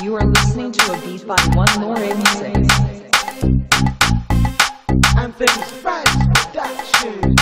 You are listening to a beat by One More Music. and things fresh production.